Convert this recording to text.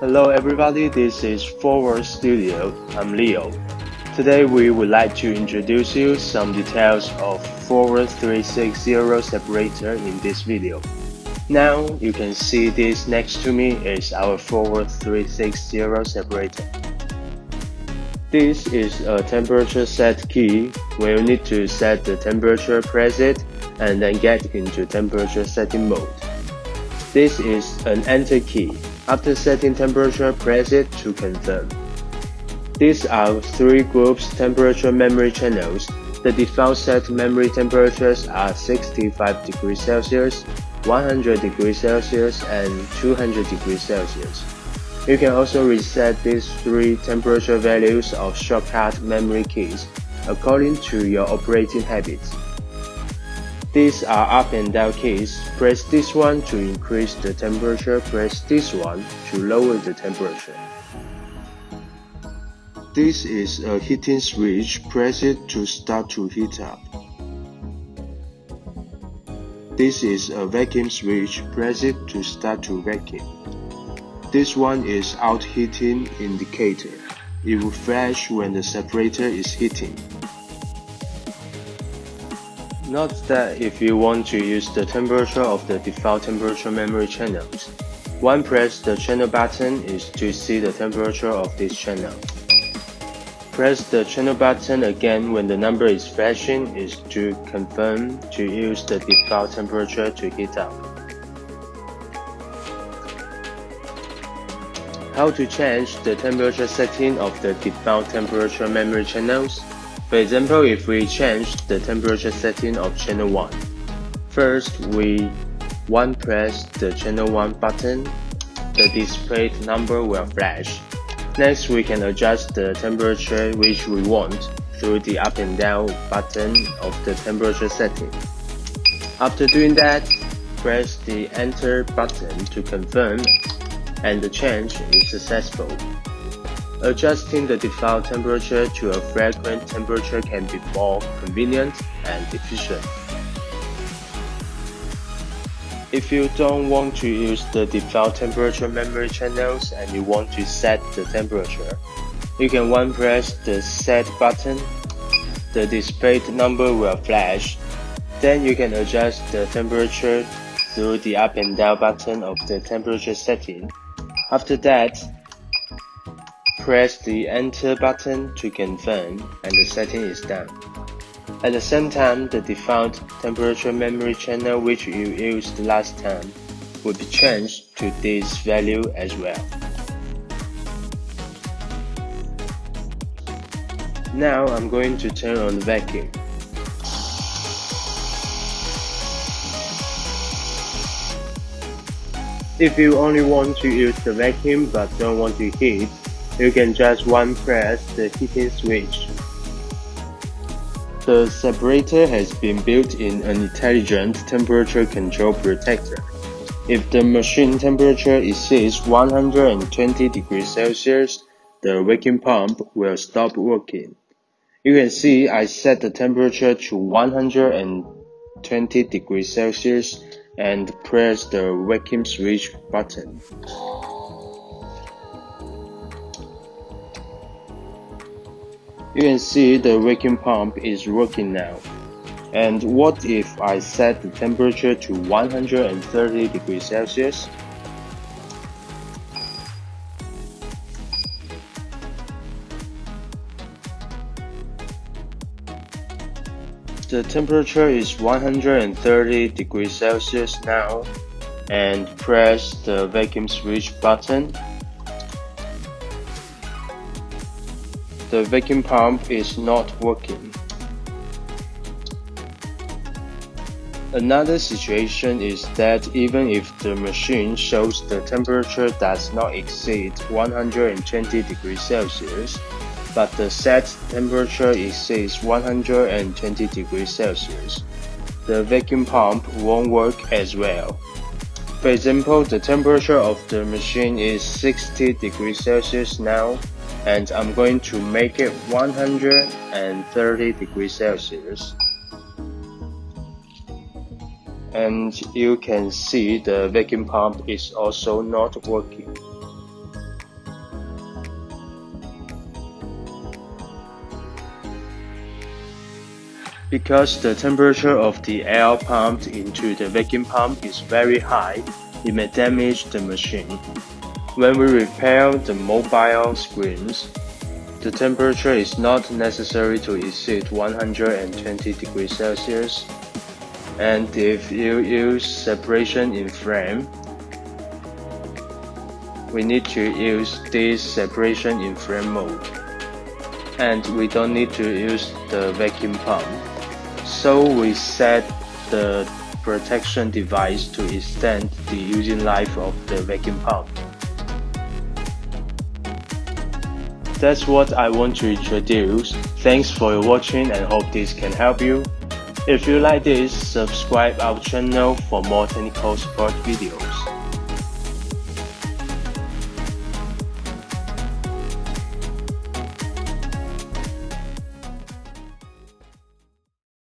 Hello everybody, this is Forward Studio. I'm Leo. Today we would like to introduce you some details of Forward 360 separator in this video. Now you can see this next to me is our Forward 360 separator. This is a temperature set key where you need to set the temperature preset and then get into temperature setting mode. This is an enter key. After setting temperature, press it to confirm. These are three groups temperature memory channels. The default set memory temperatures are 65 degrees Celsius, 100 degrees Celsius, and 200 degrees Celsius. You can also reset these three temperature values of shortcut memory keys according to your operating habits. These are up and down keys. Press this one to increase the temperature, press this one to lower the temperature. This is a heating switch, press it to start to heat up. This is a vacuum switch, press it to start to vacuum. This one is out heating indicator. It will flash when the separator is heating. Note that if you want to use the temperature of the default temperature memory channels, one press the channel button is to see the temperature of this channel. Press the channel button again when the number is flashing is to confirm to use the default temperature to heat up. How to change the temperature setting of the default temperature memory channels? For example, if we change the temperature setting of channel 1, first we 1 press the channel 1 button, the displayed number will flash. Next, we can adjust the temperature which we want through the up and down button of the temperature setting. After doing that, press the enter button to confirm and the change is successful. Adjusting the default temperature to a frequent temperature can be more convenient and efficient. If you don't want to use the default temperature memory channels and you want to set the temperature, you can one press the set button, the displayed number will flash, then you can adjust the temperature through the up and down button of the temperature setting. After that, press the enter button to confirm and the setting is done. At the same time, the default temperature memory channel which you used last time will be changed to this value as well. Now I'm going to turn on the vacuum. If you only want to use the vacuum but don't want to heat, you can just one press the heating switch. The separator has been built in an intelligent temperature control protector. If the machine temperature exceeds 120 degrees Celsius, the vacuum pump will stop working. You can see I set the temperature to 120 degrees Celsius and press the vacuum switch button. You can see the vacuum pump is working now. And what if I set the temperature to 130 degrees Celsius? The temperature is 130 degrees Celsius now and press the vacuum switch button. The vacuum pump is not working. Another situation is that even if the machine shows the temperature does not exceed 120 degrees Celsius, but the set temperature exceeds 120 degrees Celsius. The vacuum pump won't work as well. For example, the temperature of the machine is 60 degrees Celsius now, and I'm going to make it 130 degrees Celsius. and you can see the vacuum pump is also not working. Because the temperature of the air pumped into the vacuum pump is very high, it may damage the machine. When we repair the mobile screens, the temperature is not necessary to exceed 120 degrees Celsius. And if you use separation in frame, we need to use this separation in frame mode. And we don't need to use the vacuum pump. So we set the protection device to extend the using life of the vacuum pump. That's what I want to introduce. Thanks for watching and hope this can help you. If you like this, subscribe our channel for more technical support videos.